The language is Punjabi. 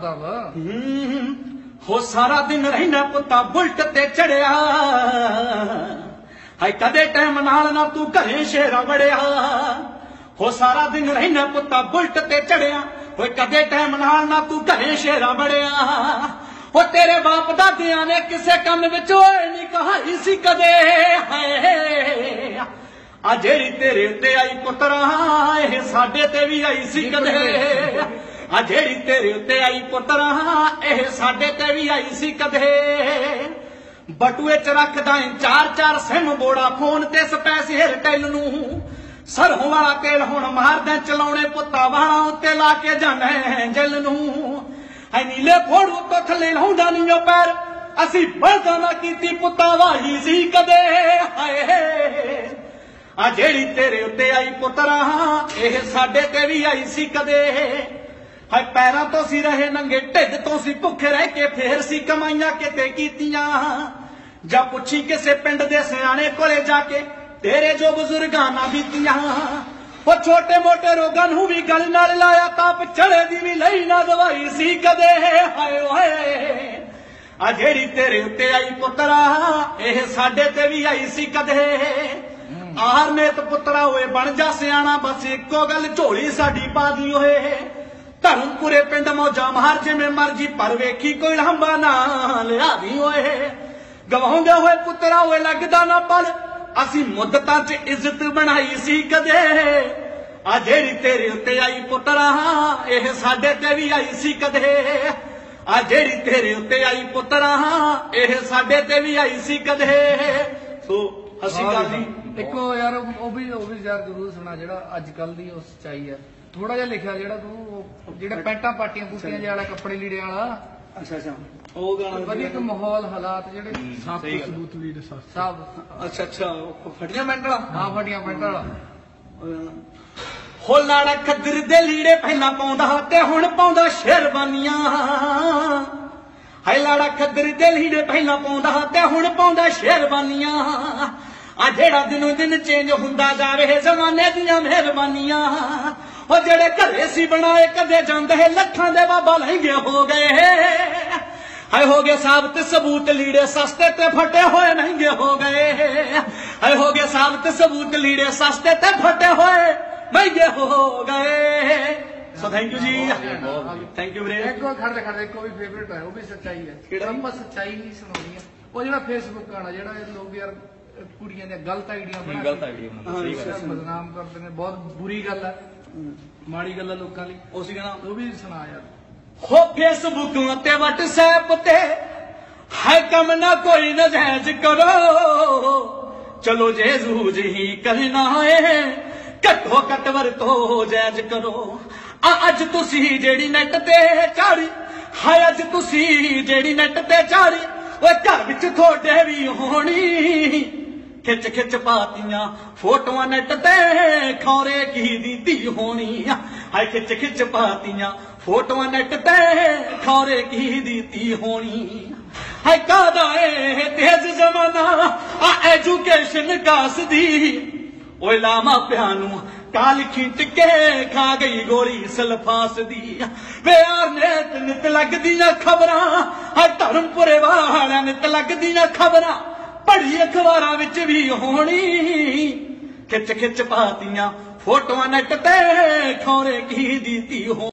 ਦਾ ਵਾ। ਹੂੰ, ਸਾਰਾ ਦਿਨ ਰਹਿਣਾ ਪੁੱਤਾ ਬੁਲਟ ਤੇ ਚੜਿਆ। ਹਾਏ ਕਦੇ ਟਾਈਮ ਨਾਲ ਨਾ ਤੂੰ ਘਰੇ ਸ਼ੇਰਾ ਵੜਿਆ। ਹੋ ਸਾਰਾ ਦਿਨ ਰਹਿਣਾ ਪੁੱਤਾ ਬੁਲਟ ਤੇ ਚੜਿਆ। ਓਏ ਕਦੇ ਟਾਈਮ ਨਾਲ ਨਾ ਤੂੰ ਘਰੇ ਸ਼ੇਰਾ ਵੜਿਆ। ਹੋ ਤੇਰੇ ਬਾਪ ਦਾਦਿਆਂ ਨੇ ਕਿਸੇ ਕੰਮ ਵਿੱਚ ਓਏ ਨਹੀਂ ਕਹਾਈ ਸੀ ਕਦੇ। ਹਾਏ ਆ ਜਿਹੜੀ ਤੇਰੇ ਉੱਤੇ ਆਈ ਪੁੱਤਰਾ ਇਹ ਸਾਡੇ ਤੇ ਵੀ ਆਈ ਸੀ ਕਦੇ। ਆ ਜਿਹੜੀ ਤੇਰੇ ਉੱਤੇ ਆਈ ਪੁੱਤਰਾ, ਇਹ ਸਾਡੇ ਤੇ ਵੀ ਆਈ ਸੀ ਕਦੇ। ਬਟੂਏ ਚ ਰੱਖਦਾ ਏ ਚਾਰ ਚਾਰ ਸਿਮ ਬੋੜਾ, ਫੋਨ ਤੇ ਸਪੈਸ਼ਲ ਟੈਲ ਨੂੰ। ਸਰੋਂ ਵਾਲਾ ਤੇਲ ਹੁਣ ਮਾਰਦਾ ਚਲਾਉਣੇ ਪੁੱਤਾ ਵਾਲਾਂ ਉੱਤੇ ਲਾ ਕੇ ਜਾਣਾ ਜਲ ਨੂੰ। ਐ ਨੀਲੇ ਫੋੜੂ ਤੋਂ ਥੱਲੇ ਲਾਉਂਦਾ ਨਹੀਂ ਉਹ ਪੈਰ। ਅਸੀਂ ਬਲਦਾ ਨਾ ਕੀਤੀ ਪੁੱਤਾ ਵਾਹੀ ਸੀ ਕਦੇ। ਹਾਏ, ਆ ਜਿਹੜੀ ਤੇਰੇ ਉੱਤੇ ਆਈ ਪੁੱਤਰਾ, ਇਹ ਸਾਡੇ ਤੇ ਵੀ ਆਈ ਸੀ ਕਦੇ। ਹਾਏ, ਪੈਰਾਂ ਤੋਂ ਸੀ ਰਹੇ ਨੰਗੇ, ਢਿੱਡ ਤੋਂ ਸੀ ਭੁੱਖੇ ਰਹਿ ਕੇ ਫੇਰ ਸੀ ਕਮਾਈਆਂ ਕਿਤੇ ਕੀਤੀਆਂ। ਜਾਂ ਪੁੱਛੀ ਕਿਸੇ ਪਿੰਡ ਦੇ ਸਿਆਣੇ ਕੋਲੇ ਜਾ ਕੇ, ਤੇਰੇ ਜੋ ਬਜ਼ੁਰਗਾਂ ਨਾ ਬੀਤੀਆਂ। ਉਹ ਛੋਟੇ ਮੋਟੇ ਰੋਗਾਂ ਨੂੰ ਵੀ ਗਲ ਨਾਲ ਲਾਇਆ, ਤਾਂ ਪਿਛੜੇ ਦੀ ਵੀ ਲਈ ਨਾ ਦਵਾਈ ਸੀ ਕਦੇ। ਹਾਏ ਓਏ ਆ ਜਿਹੜੀ ਤੇਰੇ ਉੱਤੇ ਆਈ ਪੁੱਤਰਾ, ਇਹ ਸਾਡੇ ਤੇ ਵੀ ਆਈ ਸੀ ਕਦੇ। ਆਹਰ ਨੇਤ ਪੁੱਤਰਾ ਹੋਏ ਬਣ ਜਾ ਸਿਆਣਾ, ਬਸ ਇੱਕੋ ਗੱਲ, ਝੋਲੀ ਸਾਡੀ ਪਾ ਦੀ ਓਏ। ਧਰਮਪੁਰੇ ਪਿੰਡ ਮੌਜਾ ਮਾਰ ਜਿਵੇਂ ਮਰਜ਼ੀ ਪਰ ਵੇਖੀ ਕੋਈ ਲੰਬਾ ਨਾ ਲਿਆਦੀ ਓਏ ਗਵਾਉਂਦੇ ਹੋਏ ਪੁੱਤਰਾ ਹੋਏ, ਲੱਗਦਾ ਨਾ ਪਲ। ਅਸੀਂ ਮੁੱਦਤਾਂ 'ਚ ਇੱਜ਼ਤ ਬਣਾਈ ਸੀ ਕਦੇ। ਆ ਜਿਹੜੀ ਤੇਰੇ ਉੱਤੇ ਆਈ ਪੁੱਤਰਾ, ਇਹ ਸਾਡੇ ਤੇ ਵੀ ਆਈ ਸੀ ਕਦੇ। ਆ ਜਿਹੜੀ ਤੇਰੇ ਉੱਤੇ ਆਈ ਪੁੱਤਰਾ, ਇਹ ਸਾਡੇ ਤੇ ਵੀ ਆਈ ਸੀ ਕਦੇ। ਸੋ ਅਸੀਂ ਗੱਲ ਨਹੀਂ ਇੱਕੋ ਯਾਰ, ਉਹ ਵੀ ਉਹ ਵੀ ਯਾਰ ਜ਼ਰੂਰ ਸੁਣਾ ਜਿਹੜਾ ਅੱਜ ਕੱਲ ਦੀ ਉਹ ਸੱਚਾਈ ਹੈ। ਥੋੜਾ ਜਿਹਾ ਲਿਖਿਆ ਜਿਹੜਾ ਤੂੰ ਉਹ ਜਿਹੜਾ ਪੈਂਟਾਂ ਪਾਟੀਆਂ ਪੂਟੀਆਂ ਜਿਹੇ ਵਾਲਾ ਕੱਪੜੇ ਲੀੜੇ ਵਾਲਾ। ਅੱਛਾ ਅੱਛਾ। ਉਹ ਗਾਣਾ ਵਧੀਆ ਇੱਕ ਮਾਹੌਲ ਹਾਲਾਤ ਜਿਹੜੇ ਸਹੀ ਗੱਲ। ਸਬੂਤ ਲੀਡ ਸਾਫ਼ ਸਭ ਅੱਛਾ ਅੱਛਾ ਉਹ ਫਟੀਆਂ ਮੈਂਟਲਾ ਆ ਫਟੀਆਂ ਪੈਂਟਾਂ ਵਾਲਾ। ਹੋ ਲਾੜਾ ਖੱਦਰ ਦੇ ਲੀੜੇ ਪਹਿਲਾਂ ਪਾਉਂਦਾ ਤੇ ਹੁਣ ਪਾਉਂਦਾ ਸ਼ੇਰਬਾਨੀਆਂ ਹਾਏ ਲਾੜਾ ਖੱਦਰ ਦੇ ਲੀੜੇ ਪਹਿਲਾਂ ਪਾਉਂਦਾ ਤੇ ਹੁਣ ਪਾਉਂਦਾ ਸ਼ੇਰਬਾਨੀਆਂ ਆ ਜਿਹੜਾ ਦਿਨੋਂ ਦਿਨ ਚੇਂਜ ਹੁੰਦਾ ਜਾਵੇ ਜ਼ਮਾਨੇ ਦੀਆਂ ਮਿਹਰਬਾਨੀਆਂ। ਉਹ ਜਿਹੜੇ ਘਰੇ ਸੀ ਬਣਾਏ ਕਦੇ ਜਾਂਦੇ ਲੱਖਾਂ ਦੇ ਬਾਬਾ ਲਹਿੰਗੇ ਹੋ ਗਏ। ਹਾਏ ਹੋ ਗਏ ਸਾਬਤ ਸਬੂਤ ਲੀੜੇ ਸਸਤੇ ਤੇ ਫਟੇ ਹੋਏ ਮਹਿੰਗੇ ਹੋ ਗਏ। ਹਾਏ ਹੋ ਗਏ ਸਾਬਤ ਸਬੂਤ ਲੀੜੇ ਸਸਤੇ ਤੇ ਫਟੇ ਹੋਏ ਮਹਿੰਗੇ ਹੋ ਗਏ। ਸੋ ਥੈਂਕ ਯੂ ਜੀ। ਥੈਂਕ ਯੂ ਵੀਰੇ। ਇੱਕ ਖੜਦੇ ਖੜਦੇ ਇੱਕ ਵੀ ਫੇਵਰੇਟ ਹੈ ਉਹ ਵੀ ਸੱਚਾਈ ਹੈ। ਕਿਹੜਾ? ਆਪਾਂ ਸੱਚਾਈ ਨਹੀਂ ਸੁਣਾਉਣੀ ਹੈ ਉਹ ਜਿਹੜਾ ਫੇਸਬੁੱਕ ਵਾਲਾ ਜਿਹੜਾ ਇਹ ਲੋਕ ਯਾਰ ਕੁੜੀਆਂ ਦੀਆਂ ਗਲਤ ਆਈਡੀਆਂ ਬਣਾ ਗਲਤ ਆਈਡੀਆ ਸਹੀ ਗੱਲ ਗੱਲ। ਬਦਨਾਮ ਕਰਦੇ ਨੇ ਬਹੁਤ ਬੁਰੀ ਗੱਲ ਹੈ। ਮਾੜੀ ਗੱਲ ਹੈ ਲੋਕਾਂ ਲਈ। ਉਸੇ ਕਹਣਾ ਉਹ ਵੀ ਸੁਣਾ ਯਾਰ। ਹੋ ਫੇਸਬੁੱਕ ਤੇ WhatsApp ਤੇ ਹੈ ਕਮ ਨਾ ਕੋਈ ਨਜਾਇਜ਼ ਕਰੋ। ਚਲੋ ਜੇ ਜ਼ੂਜ ਹੀ ਕਰਨਾ ਹੈ ਘੱਟੋ ਘੱਟ ਵਰਤੋ ਜਾਇਜ਼ ਕਰੋ। ਆ ਅੱਜ ਤੁਸੀਂ ਜਿਹੜੀ ਨੈਟ ਤੇ ਚਾੜੀ ਹਾਏ ਅੱਜ ਤੁਸੀਂ ਜਿਹੜੀ ਨੈਟ ਤੇ ਚਾੜੀ ਓਏ ਘਰ ਵਿੱਚ ਤੁਹਾਡੇ ਵੀ ਹੋਣੀ। ਖਿੱਚ ਖਿੱਚ ਪਾਤੀਆਂ, ਫੋਟੋਆਂ ਨੈਟ ਤੇ ਖੌਰੇ ਕੀ ਦੀ ਧੀ ਹੋਣੀ ਹਾਏ ਖਿੱਚ ਖਿੱਚ ਪਾਤੀਆਂ, ਫੋਟੋਆਂ ਨੈਟ ਤੇ ਖੌਰੇ ਕੀ ਦੀ ਧੀ ਹੋਣੀ ਹਾਏ ਕਾਦਾ ਏ ਤੇਜ਼ ਜ਼ਮਾਨਾ ਆ ਐਜੂਕੇਸ਼ਨ ਕਾਸਦੀ ਓਏ ਲਾਮਾ ਪਿਆ ਨੂੰ ਕਾਲ ਖਿੰਟ ਕੇ ਖਾ ਗਈ ਗੋਲੀ ਸਲਫਾਸ ਦੀ। ਵੇ ਯਾਰ ਨੇ ਨਿਤ ਲੱਗਦੀਆਂ ਖਬਰਾਂ ਆ ਧਰਮਪੁਰੇ ਵਾਲਿਆਂ ਨਿਤ ਲੱਗਦੀਆਂ ਖਬਰਾਂ। ਪੜੀ ਅਖਬਾਰਾਂ ਵਿੱਚ ਵੀ ਹੋਣੀ। ਖਿੱਚ ਖਿੱਚ ਪਾਤੀਆਂ ਫੋਟੋਆਂ ਨੈਟ ਤੇ ਖੋਰੇ ਕੀ ਦਿੱਤੀ ਧੀ ਹੋ